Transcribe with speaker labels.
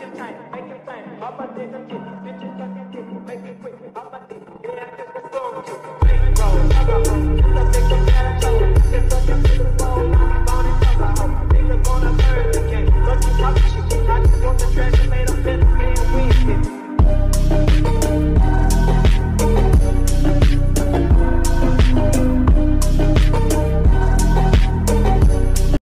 Speaker 1: Make your time. make your time. Papa did a kick, bitches